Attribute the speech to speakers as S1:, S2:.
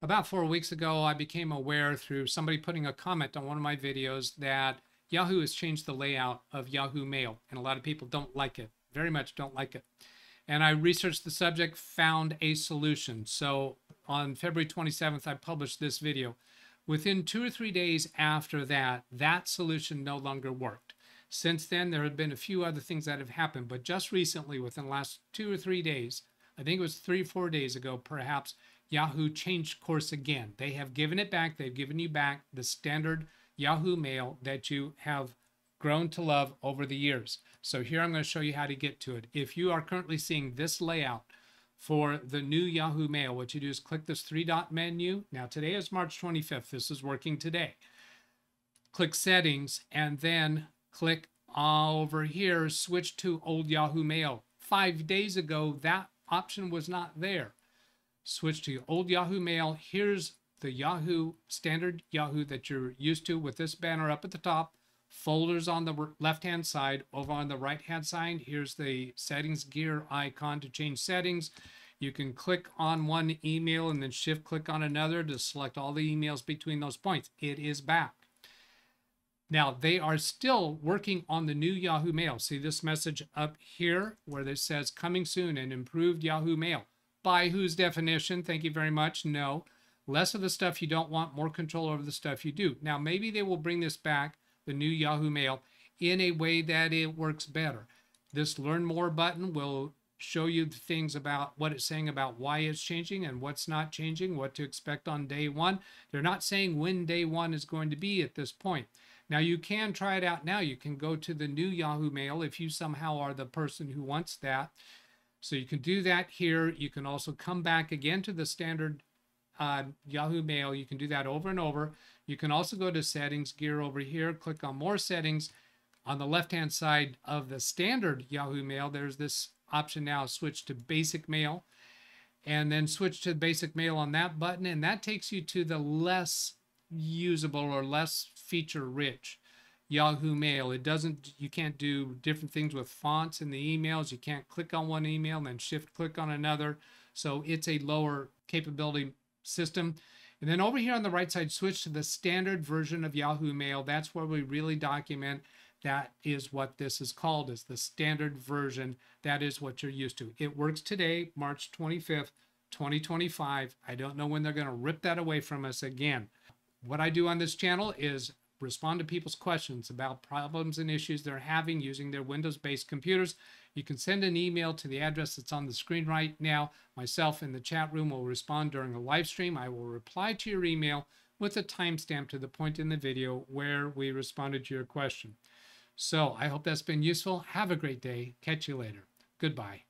S1: About four weeks ago, I became aware through somebody putting a comment on one of my videos that Yahoo has changed the layout of Yahoo Mail, and a lot of people don't like it, very much don't like it. And I researched the subject, found a solution. So on February 27th, I published this video. Within two or three days after that, that solution no longer worked. Since then, there have been a few other things that have happened, but just recently, within the last two or three days, I think it was three or four days ago, perhaps, Yahoo changed course again. They have given it back. They've given you back the standard Yahoo Mail that you have grown to love over the years. So here I'm going to show you how to get to it. If you are currently seeing this layout for the new Yahoo Mail, what you do is click this three dot menu. Now today is March 25th. This is working today. Click settings and then click over here, switch to old Yahoo Mail. Five days ago, that option was not there. Switch to old Yahoo Mail. Here's the Yahoo, standard Yahoo that you're used to with this banner up at the top, folders on the left-hand side. Over on the right-hand side, here's the settings gear icon to change settings. You can click on one email and then shift click on another to select all the emails between those points. It is back. Now, they are still working on the new Yahoo Mail. See this message up here where it says coming soon and improved Yahoo Mail. By whose definition? Thank you very much. No. Less of the stuff you don't want, more control over the stuff you do. Now, maybe they will bring this back, the new Yahoo Mail, in a way that it works better. This Learn More button will show you things about what it's saying about why it's changing and what's not changing, what to expect on day one. They're not saying when day one is going to be at this point. Now, you can try it out now. You can go to the new Yahoo Mail if you somehow are the person who wants that. So you can do that here. You can also come back again to the standard uh, Yahoo Mail. You can do that over and over. You can also go to settings gear over here, click on more settings. On the left-hand side of the standard Yahoo Mail, there's this option now, switch to basic mail and then switch to basic mail on that button. And that takes you to the less usable or less feature rich Yahoo Mail. It doesn't, you can't do different things with fonts in the emails. You can't click on one email and then shift click on another. So it's a lower capability system. And then over here on the right side, switch to the standard version of Yahoo Mail. That's where we really document that is what this is called is the standard version. That is what you're used to. It works today, March 25th, 2025. I don't know when they're going to rip that away from us again. What I do on this channel is respond to people's questions about problems and issues they're having using their Windows-based computers. You can send an email to the address that's on the screen right now. Myself in the chat room will respond during a live stream. I will reply to your email with a timestamp to the point in the video where we responded to your question. So I hope that's been useful. Have a great day. Catch you later. Goodbye.